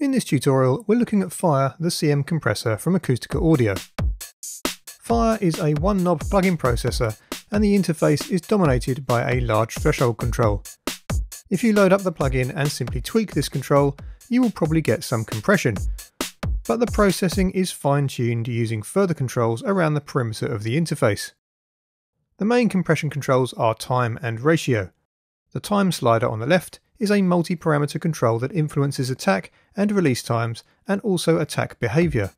In this tutorial, we're looking at Fire, the CM compressor from Acustica Audio. Fire is a one-knob plug-in processor and the interface is dominated by a large threshold control. If you load up the plugin and simply tweak this control, you will probably get some compression. But the processing is fine-tuned using further controls around the perimeter of the interface. The main compression controls are time and ratio. The time slider on the left is a multi-parameter control that influences attack and release times and also attack behaviour.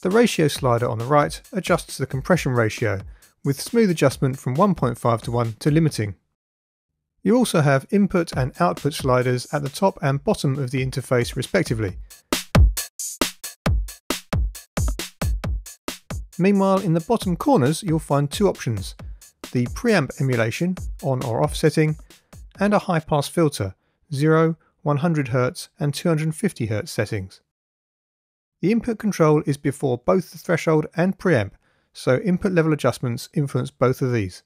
The ratio slider on the right adjusts the compression ratio, with smooth adjustment from 1.5 to 1 to limiting. You also have input and output sliders at the top and bottom of the interface respectively. Meanwhile, in the bottom corners you'll find two options, the preamp emulation, on or off setting, and a high pass filter, 0, 100Hz and 250Hz settings. The input control is before both the threshold and preamp, so input level adjustments influence both of these.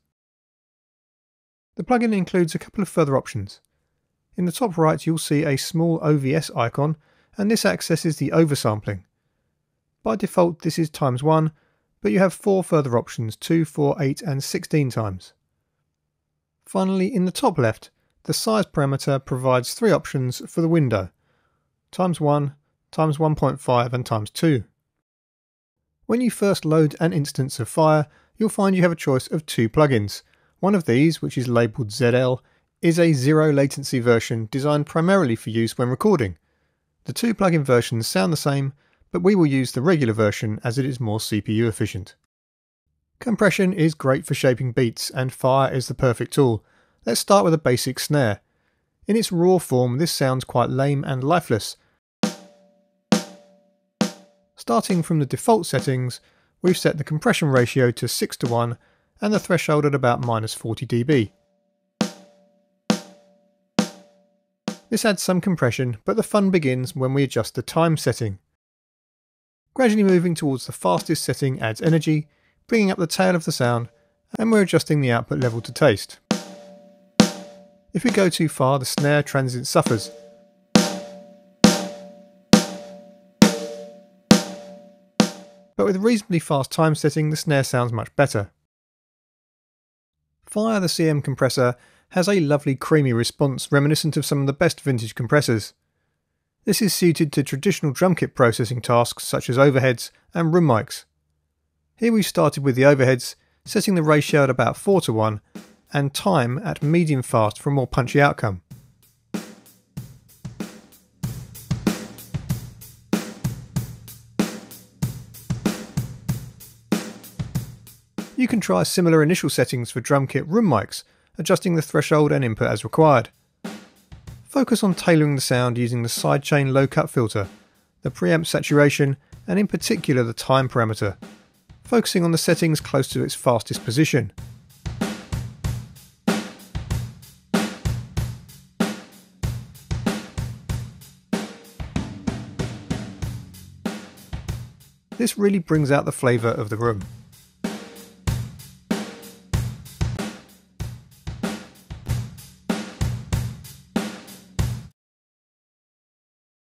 The plugin includes a couple of further options. In the top right you'll see a small OVS icon and this accesses the oversampling. By default this is times 1, but you have four further options 2, 4, 8 and 16 times. Finally in the top left the size parameter provides three options for the window, times 1, times 1.5 and times 2. When you first load an instance of Fire, you'll find you have a choice of two plugins. One of these, which is labelled ZL, is a zero latency version designed primarily for use when recording. The two plugin versions sound the same, but we will use the regular version as it is more CPU efficient. Compression is great for shaping beats and Fire is the perfect tool, Let's start with a basic snare. In its raw form, this sounds quite lame and lifeless. Starting from the default settings, we've set the compression ratio to 6 to 1 and the threshold at about minus 40 dB. This adds some compression, but the fun begins when we adjust the time setting. Gradually moving towards the fastest setting adds energy, bringing up the tail of the sound, and we're adjusting the output level to taste. If we go too far, the snare transient suffers. But with a reasonably fast time setting, the snare sounds much better. Fire the CM compressor has a lovely creamy response reminiscent of some of the best vintage compressors. This is suited to traditional drum kit processing tasks such as overheads and room mics. Here we started with the overheads, setting the ratio at about 4 to 1 and time at medium fast for a more punchy outcome. You can try similar initial settings for drum kit room mics, adjusting the threshold and input as required. Focus on tailoring the sound using the sidechain low cut filter, the preamp saturation, and in particular the time parameter, focusing on the settings close to its fastest position. This really brings out the flavour of the room.